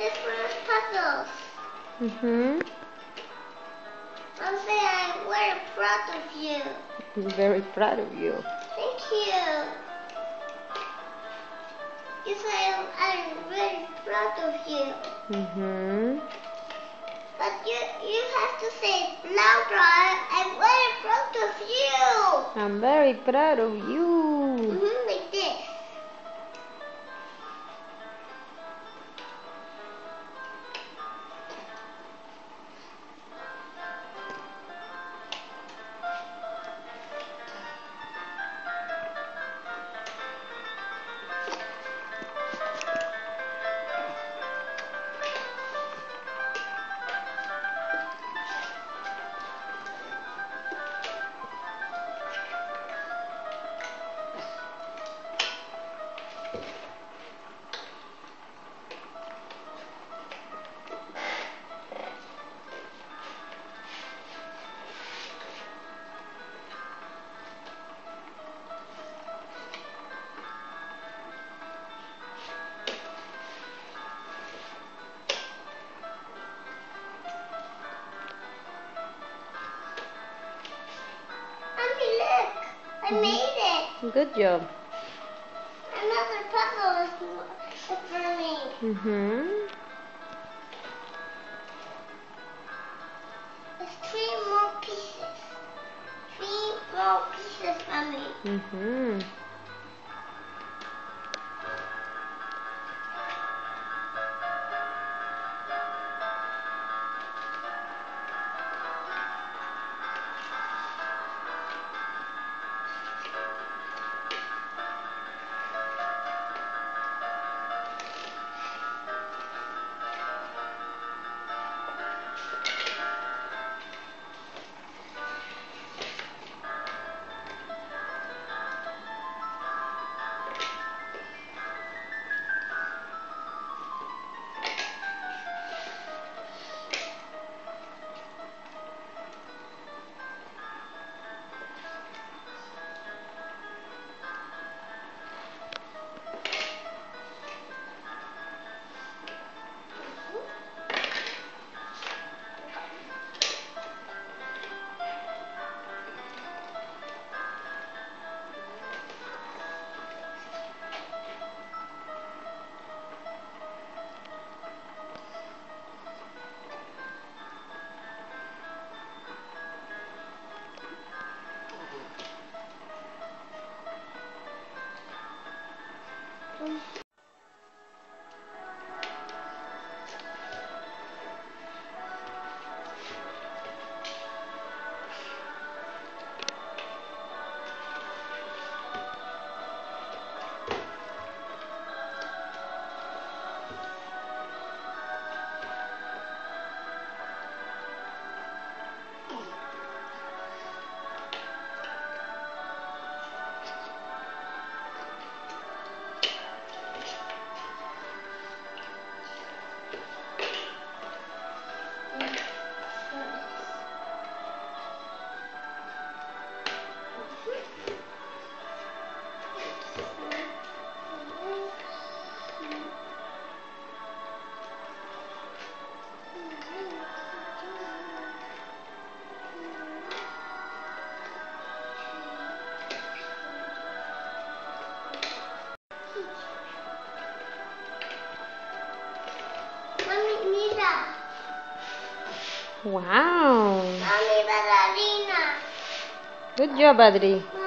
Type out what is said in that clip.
this puzzles. Mm-hmm. I'm saying I'm very proud of you. I'm very proud of you. Thank you. You say I'm very proud of you. Mm-hmm. But you you have to say louder. I'm very proud of you. I'm very proud of you. Mm-hmm, like I made it. Good job. Another puzzle is for me. Mm-hmm. There's three more pieces. Three more pieces, Mommy. Mm-hmm. Wow. Good job, Adri.